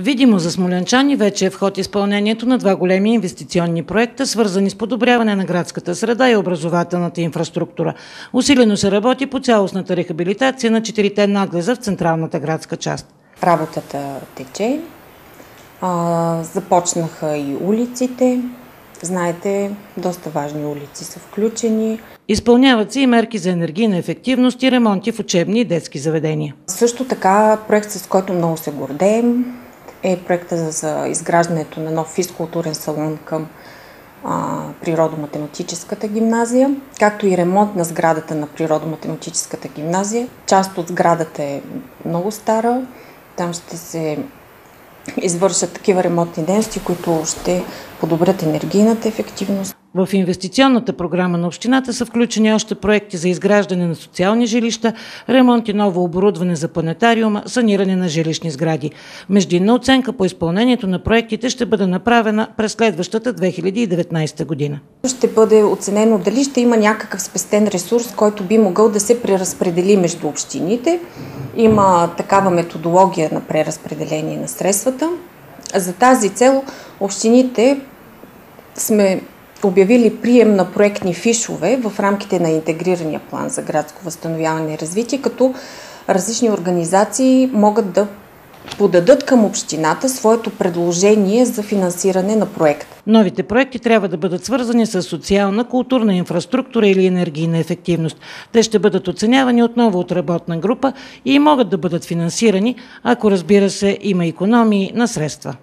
Видимо за смолянчани вече е в ход изпълнението на два големи инвестиционни проекта, свързани с подобряване на градската среда и образователната инфраструктура. Усилено се работи по цялостната рехабилитация на четирите надлеза в централната градска част. Работата тече. А, започнаха и улиците. Знаете, доста важни улици са включени. Изпълняват се и мерки за енергийна ефективност и ремонти в учебни и детски заведения. Също така проект, с който много се гордеем, е проекта за изграждането на нов физкултурен салон към природо-математическата гимназия, както и ремонт на сградата на природо-математическата гимназия. Част от сградата е много стара, там ще се извършат такива ремонтни дейности, които ще подобрят енергийната ефективност. В инвестиционната програма на общината са включени още проекти за изграждане на социални жилища, ремонт и ново оборудване за планетариума, саниране на жилищни сгради. Междинна оценка по изпълнението на проектите ще бъде направена през следващата 2019 година. Ще бъде оценено дали ще има някакъв спестен ресурс, който би могъл да се преразпредели между общините. Има такава методология на преразпределение на средствата. За тази цел общините сме обявили прием на проектни фишове в рамките на интегрирания план за градско възстановяване и развитие, като различни организации могат да подадат към общината своето предложение за финансиране на проект. Новите проекти трябва да бъдат свързани с социална, културна инфраструктура или енергийна ефективност. Те ще бъдат оценявани отново от работна група и могат да бъдат финансирани, ако разбира се има економии на средства.